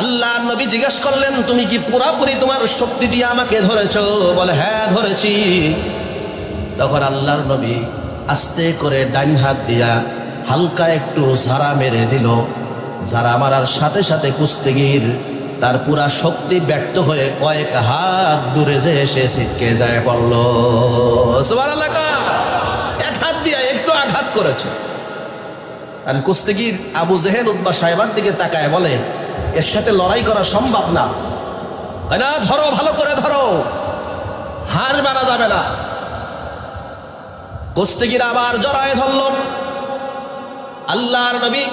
আল্লাহ নবী জিজ্ঞেস করলেন, তুমি কি পুরাপুরি তোমার শক্তি দিয়ে আমাকে ধরেছ? বলে হ্যাঁ ধরেছি। তখন আল্লাহর নবী আস্তে করে ডাইন হাত দিয়া হালকা একটু ঝাড়া মেরে দিল। ঝাড়া মারার সাথে সাথে কুস্তিগির তার পুরা শক্তি ব্যর্থ হয়ে কয়েক হাত দূরে যে এসে ছিটকে যায় পড়ল। এক হাত দিয়া একটু আঘাত করেছে। কুস্তিগির আবু জেহেল উদ্বা সাহেবার দিকে তাকায় বলে এর সাথে লড়াই করা সম্ভব না। না? ধরো, ভালো করে ধরো। হার মারা যাবে না। কুস্তিগির আবার জড়ায় ধরল। আল্লাহর নবী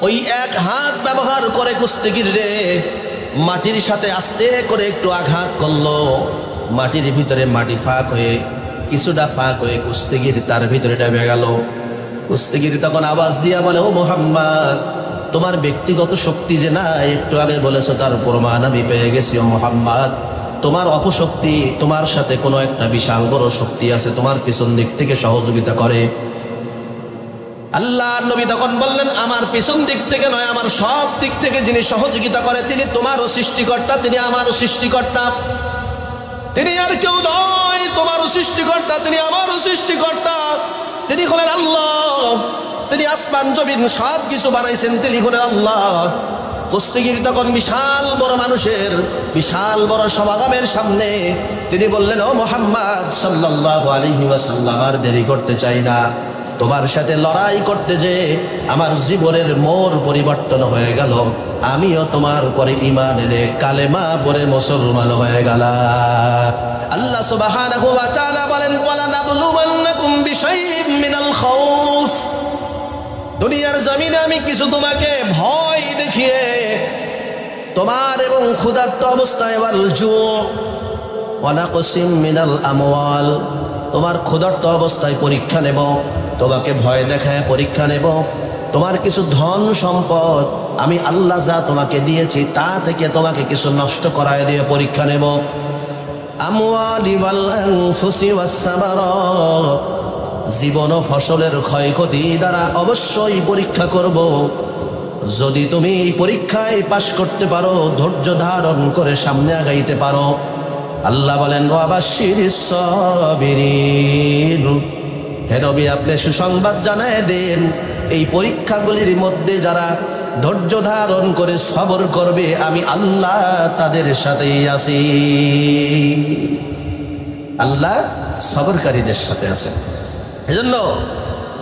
ওই এক হাত ব্যবহার করে কুস্তিগির রে মাটির সাথে আস্তে করে একটু আঘাত করল। মাটির ভিতরে মাটি ফাঁক হয়ে, কিছুটা ফাঁক হয়ে কুস্তিগির তার ভিতরে ডেবে গেল। কুস্তিগির তখন আওয়াজ দিয়া বলে, ও মোহাম্মদ তোমার ব্যক্তিগত শক্তি যে না একটু আগে বলেছ, তার প্রমাণ আমি পেয়ে গেছি মোহাম্মদ। তোমার অপশক্তি, তোমার সাথে কোনো একটা বিশাল বড় শক্তি আছে, তোমার পিছন দিক থেকে সহযোগিতা করে। আল্লাহ নবী তখন বললেন, আমার পিছন দিক থেকে নয়, আমার সব দিক থেকে যিনি সহযোগিতা করে, তিনি তোমারও সৃষ্টিকর্তা, তিনি আমারও সৃষ্টিকর্তা। তিনি আর কেউ নয়, তোমারও সৃষ্টিকর্তা, তিনি আমারও সৃষ্টিকর্তা। তিনি হলেন আল্লাহ। তিনি আসমান, জমিন সব কিছু বানাইছেন। তিনি হলেন আল্লাহ। কুস্তিগির তখন বিশাল বড় মানুষের, বিশাল বড় সমাগমের সামনে তিনি বললেন, ও মোহাম্মদ সাল্লাহ আলহি ওয়াসাল্লাম, আর দেরি করতে চাই না। তোমার সাথে লড়াই করতে যে আমার জীবনের মোর পরিবর্তন হয়ে গেল, আমিও তোমার উপরে ইমান এনে কালেমা পরে মুসলমান হয়ে গেল আল্লাহ তাআলা বলেন ওয়ালা নাবলুওয়ান্নাকুম বিশাইইম মিনাল খাউফ। দুনিয়ার জমিনে আমি কিছু তোমাকে ভয় দেখিয়ে তোমার এবং ক্ষুধার্ত অবস্থায় ওয়ানাকসিম মিনাল আমওয়াল তোমার ক্ষুধার্ত অবস্থায় পরীক্ষা নেব, তোমাকে ভয় দেখায় পরীক্ষা নেব। তোমার কিছু ধন সম্পদ আমি আল্লাহ যা তোমাকে দিয়েছি তা থেকে তোমাকে কিছু নষ্ট করায় দিয়ে পরীক্ষা নেব। আমওয়ালি ওয়াল আনফুসি জীবন ও ফসলের ক্ষয়ক্ষতি দ্বারা অবশ্যই পরীক্ষা করব। যদি তুমি এই পরীক্ষায় পাশ করতে পারো, ধৈর্য ধারণ করে সামনে আগাইতে পারো। আল্লাহ বলেন সবিরিন। হে রবি আপনি সুসংবাদ জানায় দেন, এই পরীক্ষাগুলির মধ্যে যারা ধৈর্য ধারণ করে সবর করবে, আমি আল্লাহ তাদের সাথেই আছি। আল্লাহ সবরকারীদের সাথে আছেন। এজন্য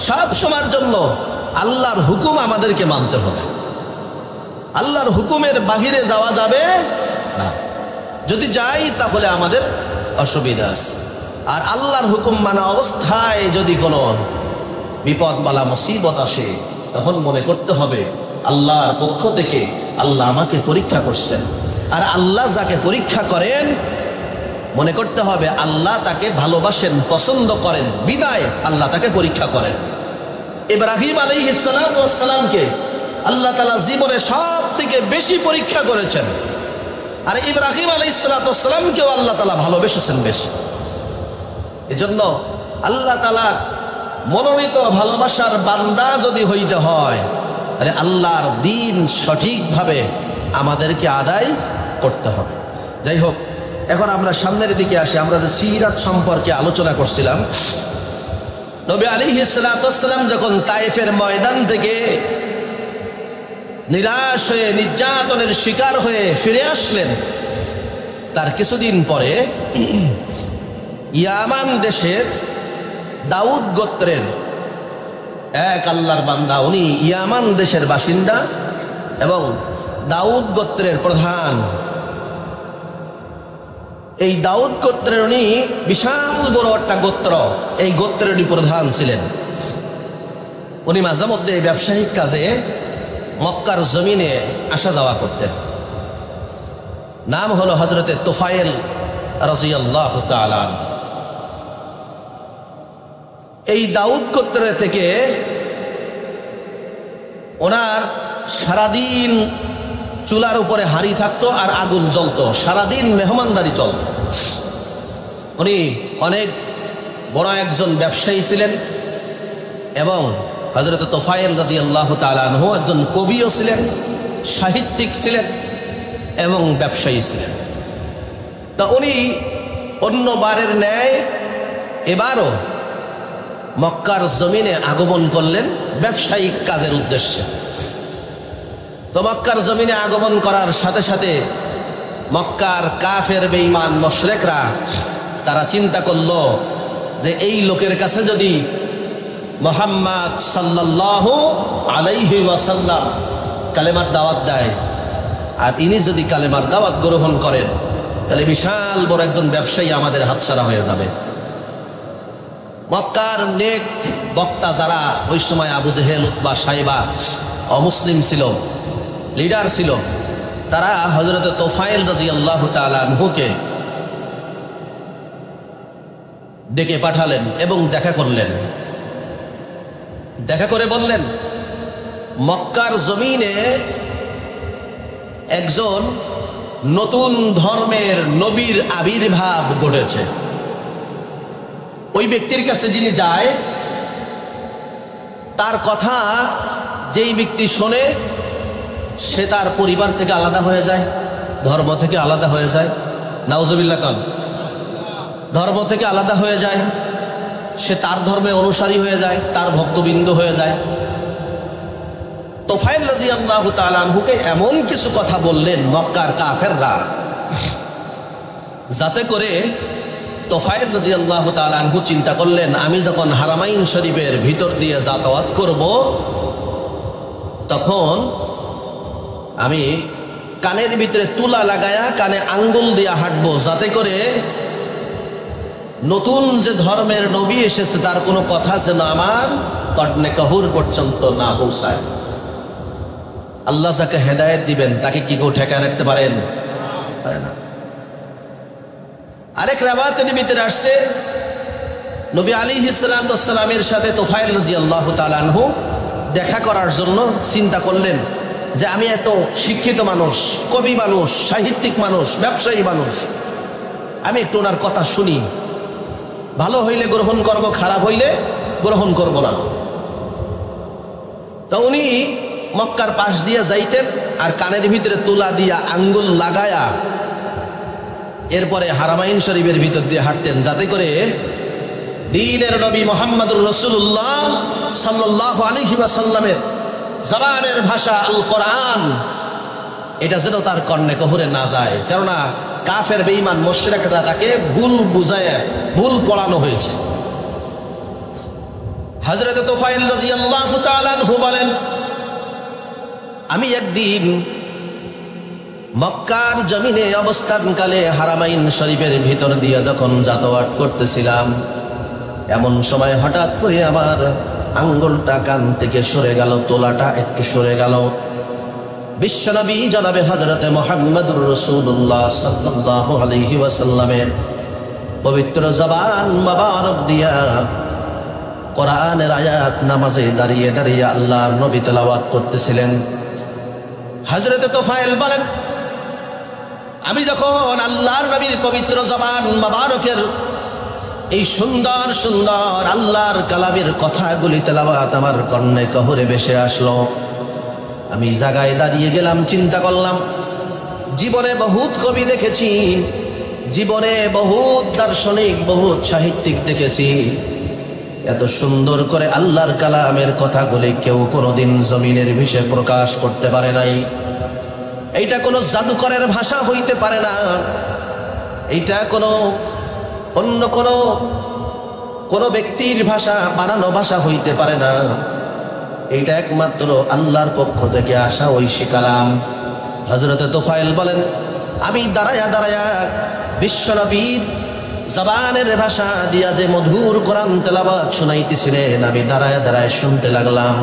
সব সময়ের জন্য আল্লাহর হুকুম আমাদেরকে মানতে হবে। আল্লাহর হুকুমের বাহিরে যাওয়া যাবে না। যদি যাই, তাহলে আমাদের অসুবিধা আছে। আর আল্লাহর হুকুম মানা অবস্থায় যদি কোনো বিপদ বালা মুসিবত আসে, তখন মনে করতে হবে আল্লাহর পক্ষ থেকে আল্লাহ আমাকে পরীক্ষা করছেন। আর আল্লাহ যাকে পরীক্ষা করেন মনে করতে হবে আল্লাহ তাকে ভালোবাসেন, পছন্দ করেন, বিদায় আল্লাহ তাকে পরীক্ষা করেন। ইব্রাহিম আলী ইসালামকে আল্লাহ তালা জীবনে সব থেকে বেশি পরীক্ষা করেছেন। আর ইব্রাহিম আলী ইসালাতামকেও আল্লাহ তালা ভালোবেসেছেন বেশি। এজন্য আল্লাহ তালা মনোনীত ভালোবাসার বান্দা যদি হইতে হয়, তাহলে আল্লাহর দিন সঠিকভাবে আমাদেরকে আদায় করতে হবে। যাই হোক এখন আমরা সামনের দিকে আসি, আমরা যে সিরাত সম্পর্কে আলোচনা করছিলাম। নবী আলী হিসালাম যখন তাইফের ময়দান থেকে নিরাশ হয়ে, নির্যাতনের শিকার হয়ে ফিরে আসলেন, তার কিছুদিন পরে ইয়ামান দেশের দাউদ গোত্রের এক আল্লাহর বান্দা, উনি ইয়ামান দেশের বাসিন্দা এবং দাউদ গোত্রের প্রধান। এই দাউদ গোত্রের উনি বিশাল বড় একটা গোত্র। এই গোত্রের উনি প্রধান ছিলেন। উনি মাঝে মধ্যে ব্যবসায়িক কাজে মক্কার জমিনে আসা যাওয়া করতেন। নাম হলো হজরতে তোফায়েল রাজিয়াল্লাহ তালান এই দাউদ গোত্রে থেকে ওনার সারাদিন চুলার উপরে হাড়ি থাকতো আর আগুন জ্বলতো। সারাদিন মেহমানদারি চলত। উনি অনেক বড় একজন ব্যবসায়ী ছিলেন এবং হজরত তোফায়েল রাজি আল্লাহ তালানহ একজন কবিও ছিলেন, সাহিত্যিক ছিলেন এবং ব্যবসায়ী ছিলেন। তা উনি অন্যবারের ন্যায় এবারও মক্কার জমিনে আগমন করলেন ব্যবসায়িক কাজের উদ্দেশ্যে। তো মক্কার জমিনে আগমন করার সাথে সাথে মক্কার কাফের বেঈমান মশরেকরা, তারা চিন্তা করল যে এই লোকের কাছে যদি মোহাম্মদ সাল্লাহ আলাইহি ওয়াসাল্লাম কালেমার দাওয়াত দেয় আর ইনি যদি কালেমার দাওয়াত গ্রহণ করেন, তাহলে বিশাল বড় একজন ব্যবসায়ী আমাদের হাতছাড়া হয়ে যাবে। মক্কার নেক বক্তা যারা ওই সময় আবু জেহেল বা সাইবা অমুসলিম ছিল লিডার ছিল। তারা হজরত তোফাইল রাজি আল্লাহ তালুকে ডেকে পাঠালেন এবং দেখা করলেন। দেখা করে বললেন, মক্কার জমিনে একজন নতুন ধর্মের নবীর আবির্ভাব ঘটেছে। ওই ব্যক্তির কাছে যিনি যায়, তার কথা যেই ব্যক্তি শোনে সে তার পরিবার থেকে আলাদা হয়ে যায়, ধর্ম থেকে আলাদা হয়ে যায়। নাউজবিল্লা কাল। ধর্ম থেকে আলাদা হয়ে যায়, সে তার ধর্মে অনুসারী হয়ে যায়, তার ভক্তবিন্দু হয়ে যায়। তোফাইল রাজি আল্লাহ তালহুকে এমন কিছু কথা বললেন মক্কার কাফেররা। যাতে করে তোফাইল রাজি আল্লাহ তালহু চিন্তা করলেন, আমি যখন হারামাইন শরীফের ভিতর দিয়ে যাতায়াত করব, তখন আমি কানের ভিতরে তুলা লাগায়া কানে আঙ্গুল দিয়ে হাঁটবো, যাতে করে নতুন যে ধর্মের নবী এসেছে তার কোনো কথা যেন আমার কটনে কহুর পর্যন্ত না পৌঁছায়। আল্লাহ যাকে হেদায়ত দিবেন, তাকে কি কেউ ঠেকায় রাখতে পারেন? আরেক রাবাতের ভিতরে আসছে, নবী আলী ইসলামের সাথে তোফাইল রাজি আল্লাহ তালানহু দেখা করার জন্য চিন্তা করলেন। যে আমি এত শিক্ষিত মানুষ, কবি মানুষ, সাহিত্যিক মানুষ, ব্যবসায়ী মানুষ। আমি একটু ওনার কথা শুনি। ভালো হইলে গ্রহণ করব, খারাপ হইলে গ্রহণ করব না। তো উনি মক্কার পাশ দিয়ে যাইতেন আর কানের ভিতরে তুলা দিয়া আঙ্গুল লাগায়া এরপরে হারামাইন শরীফের ভিতর দিয়ে হাঁটতেন, যাতে করে দিনের নবী মোহাম্মদুর রসুল্লাহ সাল্লাহ আলহি সাল্লামের জবানের ভাষা আল কোরআন। এটা যেন তার কর্ণে কহরে না যায়। কেননা কাফের বেইমান মোশরেকরা তাকে ভুল বুঝায়, ভুল পড়ানো হয়েছে। হজরত তোফাইল রাজি আল্লাহ তালু বলেন, আমি একদিন মক্কার জমিনে অবস্থানকালে হারামাইন শরীফের ভিতর দিয়ে যখন যাতায়াত করতেছিলাম, এমন সময় হঠাৎ করে আমার আঙ্গুলটা কান থেকে সরে গেল, তোলাটা একটু সরে গেল। বিশ্বনবী জনাবে হজরতে মোহাম্মদুর রসুল্লাহ সাল্লাহ আলহি ওয়াসাল্লামের পবিত্র জবান মাবারক দিয়া কোরআনের আয়াত নামাজে দাঁড়িয়ে দাঁড়িয়ে আল্লাহ নবী তেলাওয়াত করতেছিলেন। হজরতে তোফায়েল বলেন, আমি যখন আল্লাহর নবীর পবিত্র জবান মাবারকের এই সুন্দর সুন্দর আল্লাহর কালামের কথাগুলি তেলাবাত আমার কর্ণে কহরে বেসে আসলো। আমি জায়গায় দাঁড়িয়ে গেলাম, চিন্তা করলাম, জীবনে বহুত কবি দেখেছি, জীবনে বহুত দার্শনিক, বহুত সাহিত্যিক দেখেছি। এত সুন্দর করে আল্লাহর কালামের কথাগুলি কেউ কোনোদিন জমিনের বিষে প্রকাশ করতে পারে নাই। এইটা কোনো জাদুকরের ভাষা হইতে পারে না। এইটা কোনো অন্য কোনো কোনো ব্যক্তির ভাষা, বানানো ভাষা হইতে পারে না। এইটা একমাত্র আল্লাহর পক্ষ থেকে আসা ঐশী কালাম। হজরতে তোফাইল বলেন, আমি দাঁড়ায়া দাঁড়ায়া বিশ্বনবীর জবানের ভাষা দিয়া যে মধুর কোরআন তেলাবাদ শুনাইতেছিলেন, আমি দাঁড়ায় দাঁড়ায় শুনতে লাগলাম।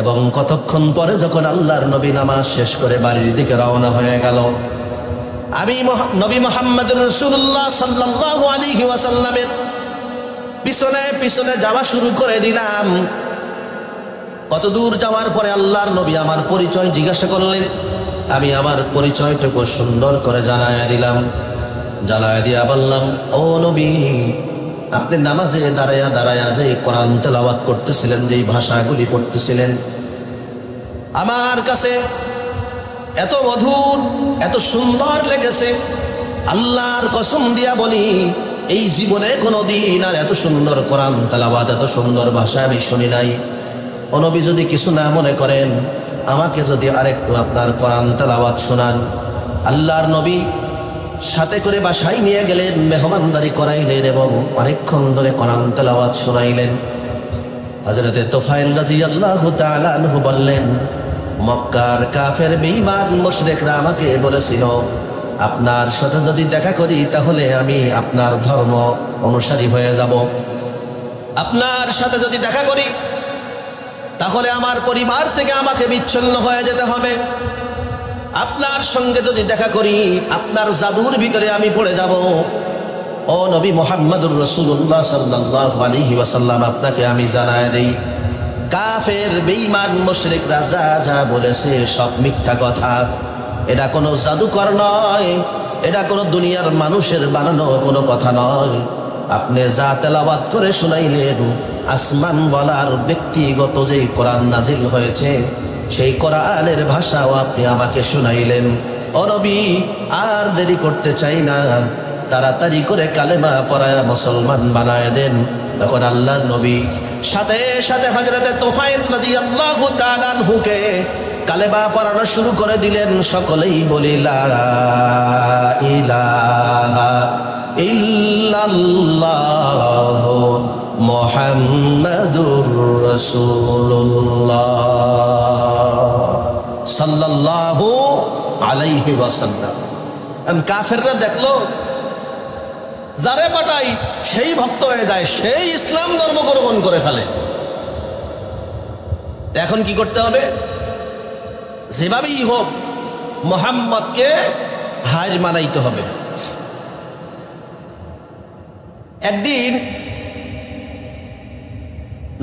এবং কতক্ষণ পরে যখন আল্লাহর নবী নামাজ শেষ করে বাড়ির দিকে রওনা হয়ে গেল আমি নবী মোহাম্মদ রসুল্লাহ সাল্লাহ আলী ওয়াসাল্লামের পিছনে পিছনে যাওয়া শুরু করে দিলাম। কত দূর যাওয়ার পরে আল্লাহর নবী আমার পরিচয় জিজ্ঞাসা করলেন। আমি আমার পরিচয়টুকু সুন্দর করে জানায় দিলাম। জানায় দিয়া বললাম, ও নবী, আপনি নামাজে দাঁড়াইয়া দাঁড়াইয়া যে কোরআন তেলাওয়াত করতেছিলেন, যেই ভাষাগুলি পড়তেছিলেন, আমার কাছে এত মধুর এত সুন্দর লেগেছে। আল্লাহর কসম দিয়া বলি, এই জীবনে কোনো দিন আর এত সুন্দর কোরআন তালাবাদ এত সুন্দর ভাষা আমি শুনি নাই। অনবী যদি কিছু না মনে করেন, আমাকে যদি আরেকটু আপনার কোরআন তালাবাদ শোনান। আল্লাহর নবী সাথে করে বাসায় নিয়ে গেলেন, মেহমানদারি করাইলেন এবং অনেকক্ষণ ধরে কোরআন তালাবাদ শোনাইলেন। হজরতে তোফাইল রাজি আল্লাহ বললেন মক্কার কাফের বেইমান মুশরেকরা আমাকে বলেছিল, আপনার সাথে যদি দেখা করি, তাহলে আমি আপনার ধর্ম অনুসারী হয়ে যাব। আপনার সাথে যদি দেখা করি, তাহলে আমার পরিবার থেকে আমাকে বিচ্ছিন্ন হয়ে যেতে হবে। আপনার সঙ্গে যদি দেখা করি, আপনার জাদুর ভিতরে আমি পড়ে যাব। ও নবী মোহাম্মদুর রসুল্লাহ সাল্লাহ আলহি ওয়াসাল্লাম, আপনাকে আমি জানায় দেই। কাফের বেইমান মুশরিক রাজা যা বলেছে সব মিথ্যা কথা। এটা কোনো জাদুকর নয়, এটা কোনো দুনিয়ার মানুষের বানানো কোনো কথা নয়। আপনি যা তেলাবাদ করে শুনাইলেন, আসমান বলার ব্যক্তিগত যে কোরআন নাজিল হয়েছে, সেই কোরআনের ভাষাও আপনি আমাকে শুনাইলেন। অনবী আর দেরি করতে চাই না, তাড়াতাড়ি করে কালেমা পড়ায় মুসলমান বানায় দেন। তখন আল্লাহ নবী সাথে সাথে হজরতে তোফাইল রাজি আল্লাহ হুকে কালেবা পড়ানো শুরু করে দিলেন, সকলেই বলিলা ইল্লাল্লাহ মোহাম্মদুর আলাইহি ওয়াসাল্লাম। কাফেররা দেখল যারে পাঠাই সেই ভক্ত হয়ে যায়, সেই ইসলাম ধর্ম গ্রহণ করে ফেলে। এখন কি করতে হবে? যেভাবেই হোক, মোহাম্মদকে হার মানাইতে হবে। একদিন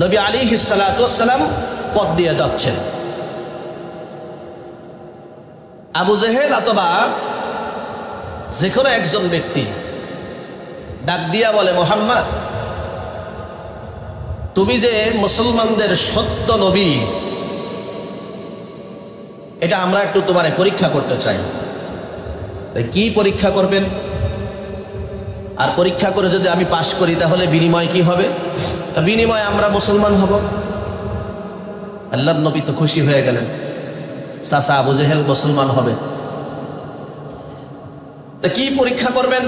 নবী আলী হিসালাম পথ দিয়ে যাচ্ছেন। আবু জেহেল অথবা যে কোনো একজন ব্যক্তি ডাক দিয়া বলে, মোহাম্মদ, তুমি যে মুসলমানদের সত্য নবী, এটা আমরা একটু তোমার পরীক্ষা করতে চাই। কি পরীক্ষা করবেন? আর পরীক্ষা করে যদি আমি পাশ করি, তাহলে বিনিময় কি হবে? বিনিময় আমরা মুসলমান হব। আল্লাহ নবী তো খুশি হয়ে গেলেন। চাষা আবু জেহেল মুসলমান হবে। তা কি পরীক্ষা করবেন?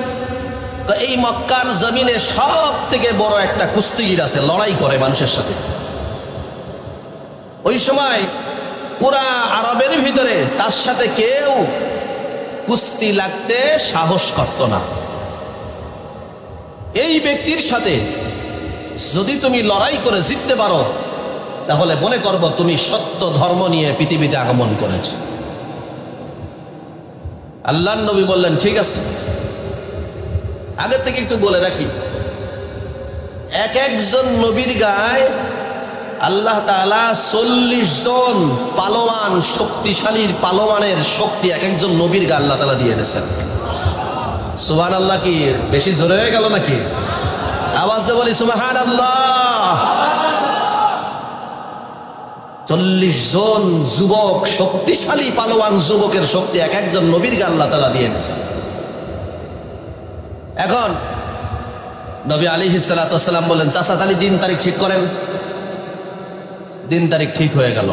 তো এই মক্কার জমিনে সব থেকে বড় একটা কুস্তিগির আছে, লড়াই করে মানুষের সাথে। ওই সময় পুরা আরবের ভিতরে তার সাথে কেউ কুস্তি লাগতে সাহস করত না। এই ব্যক্তির সাথে যদি তুমি লড়াই করে জিততে পারো, তাহলে মনে করব তুমি সত্য ধর্ম নিয়ে পৃথিবীতে আগমন করেছ। আল্লাহ নবী বললেন, ঠিক আছে আগের থেকে একটু বলে রাখি। এক একজন নবীর গায়ে আল্লাহ তালা চল্লিশ জন পালোয়ান শক্তিশালীর পালোয়ানের শক্তি এক একজন নবীর গা আল্লাহ তালা দিয়ে দিয়েছেন। সুবান আল্লাহ কি বেশি জোরে হয়ে গেল নাকি? আওয়াজ দিয়ে বলি সুবাহান আল্লাহ চল্লিশ জন যুবক, শক্তিশালী পালোয়ান যুবকের শক্তি এক একজন নবীর গা আল্লাহ তালা দিয়ে দিয়েছেন। এখন নবী আলী হিসালাম বললেন চাষা তালি দিন তারিখ ঠিক করেন। দিন তারিখ ঠিক হয়ে গেল।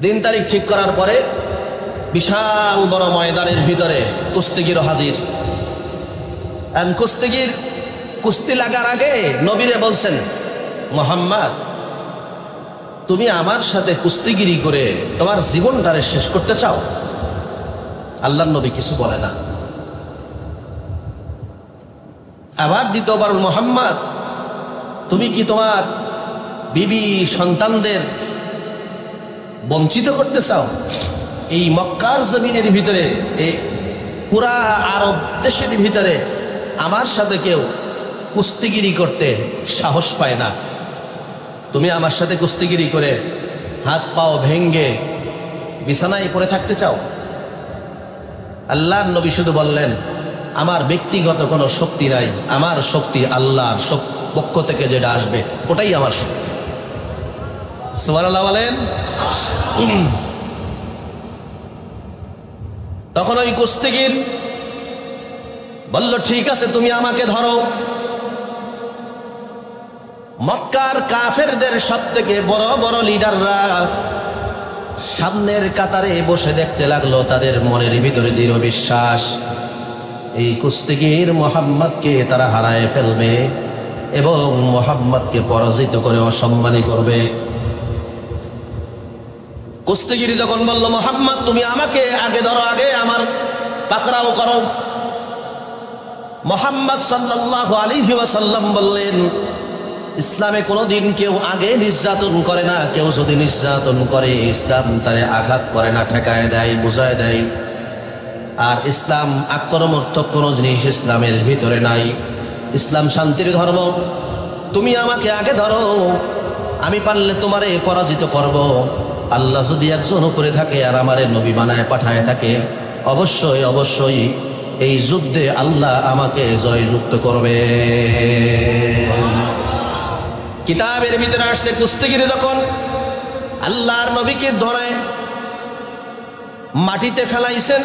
দিন তারিখ ঠিক করার পরে বিশাল বড় ময়দানের ভিতরে কুস্তিগির হাজির। কুস্তিগির, কুস্তি লাগার আগে নবীরে বলছেন, মোহাম্মদ, তুমি আমার সাথে কুস্তিগিরি করে তোমার জীবনটারে শেষ করতে চাও? আল্লাহ নবী কিছু বলে না। আবার দ্বিতীয়বার মোহাম্মদ। তুমি কি তোমার বিবি সন্তানদের বঞ্চিত করতে চাও? এই মক্কার জমিনের ভিতরে, এই পুরা আরব দেশের ভিতরে আমার সাথে কেউ কুস্তিগিরি করতে সাহস পায় না। তুমি আমার সাথে কুস্তিগিরি করে হাত পাও ভেঙ্গে বিছানায় পড়ে থাকতে চাও? আল্লাহ নবী শুধু বললেন আমার ব্যক্তিগত কোনো শক্তি নাই, আমার শক্তি আল্লাহর পক্ষ থেকে যেটা আসবে, ওটাই আমার শক্তি। বলেন? তখন ওই কুস্তিগির বলল, ঠিক আছে, তুমি আমাকে ধরো। মক্কার কাফেরদের সব থেকে বড় বড় লিডাররা সামনের কাতারে বসে দেখতে লাগল, তাদের মনের ভিতরে দৃঢ় বিশ্বাস। এই কুস্তিগির মোহাম্মদকে তারা হারায় ফেলবে এবং মোহাম্মদকে পরাজিত করে অসম্মানী করবে। কুস্তিগিরি যখন বলল, মোহাম্মদ, তুমি আমাকে আগে ধরো, আগে আমার পাকড়াও করো। মোহাম্মদ সাল্লাহ আলিহি ওয়াসাল্লাম বললেন, ইসলামে কোনোদিন কেউ আগে নির্যাতন করে না, কেউ যদি নির্যাতন করে, ইসলাম তারে আঘাত করে না, ঠেকায় দেয়, বুঝায় দেয়। আর ইসলাম আক্রমণাত্মক কোনো জিনিস ইসলামের ভিতরে নাই। ইসলাম শান্তির ধর্ম। তুমি আমাকে আগে ধরো। আমি পারলে তোমারে পরাজিত করব। আল্লাহ যদি একজন করে থাকে আর আমারে নবী বানায় পাঠায় থাকে, অবশ্যই অবশ্যই এই যুদ্ধে আল্লাহ আমাকে জয়যুক্ত করবে। কিতাবের ভিতরে আসছে কুস্তিগিরি যখন আল্লাহর নবীকে ধরে মাটিতে ফেলাইছেন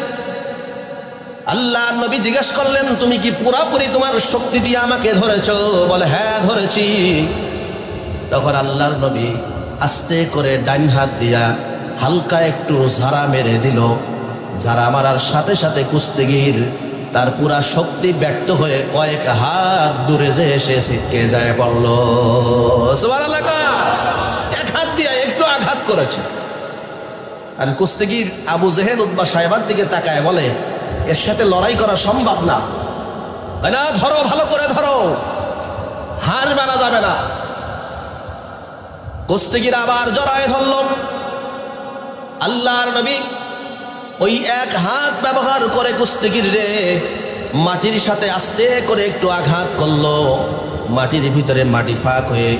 আল্লাহর নবী জিজ্ঞেস করলেন, তুমি কি পুরাপুরি তোমার শক্তি দিয়ে আমাকে ধরেছ? বলে হ্যাঁ ধরেছি। তখন আল্লাহর নবী আস্তে করে ডাইন হাত দিয়া হালকা একটু ঝাড়া মেরে দিল। ঝাড়া মারার সাথে সাথে কুস্তিগির, তার পুরা শক্তি ব্যর্থ হয়ে কয়েক হাত দূরে যে এসে ছিটকে যায় পড়ল। এক হাত দিয়া একটু আঘাত করেছে। আর কুস্তিগির আবু জেহেল উদ্বা সাহেবার দিকে তাকায় বলে এর সাথে লড়াই করা সম্ভব না। না? ধরো, ভালো করে ধরো। হার মারা যাবে না। কুস্তিগির আবার জড়ায় ধরল। আল্লাহর নবী ওই এক হাত ব্যবহার করে কুস্তিগির রে মাটির সাথে আস্তে করে একটু আঘাত করল। মাটির ভিতরে মাটি ফাঁক হয়ে,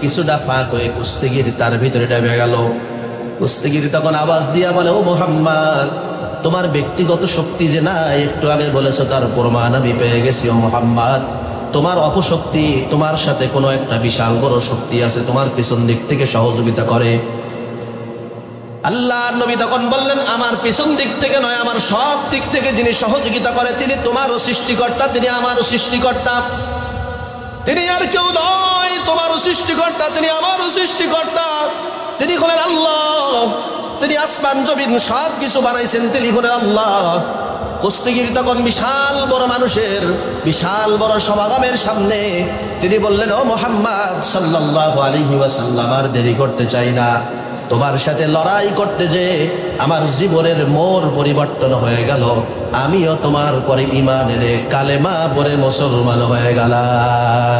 কিছুটা ফাঁক হয়ে কুস্তিগির তার ভিতরে ডেবে গেল। কুস্তিগির তখন আওয়াজ দিয়া বলে, ও মোহাম্মদ তোমার ব্যক্তিগত শক্তি যে না একটু আগে বলেছ তার প্রমাণ আমি পেয়ে গেছি, ও মোহাম্মদ। তোমার অপশক্তি, তোমার সাথে কোনো একটা বিশাল বড় শক্তি আছে, তোমার পিছন দিক থেকে সহযোগিতা করে। আল্লাহ নবী তখন বললেন, আমার পিছন দিক থেকে নয়, আমার সব দিক থেকে যিনি সহযোগিতা করে, তিনি তোমারও সৃষ্টিকর্তা, তিনি আমারও সৃষ্টিকর্তা। তিনি আর কেউ নয়, তোমারও সৃষ্টিকর্তা, তিনি আমারও সৃষ্টিকর্তা। তিনি হলেন আল্লাহ। তিনি আসমান, জমিন সব কিছু বানাইছেন। তিনি হলেন আল্লাহ। কুস্তিগির তখন বিশাল বড় মানুষের, বিশাল বড় সমাগমের সামনে তিনি বললেন, ও মোহাম্মদ সাল্লাহ আলহি ওয়াসাল্লাম, আর দেরি করতে চাই না। তোমার সাথে লড়াই করতে যে আমার জীবনের মোর পরিবর্তন হয়ে গেল, আমিও তোমার পরে ইমান এলে কালেমা পরে মুসলমান হয়ে গেলাম।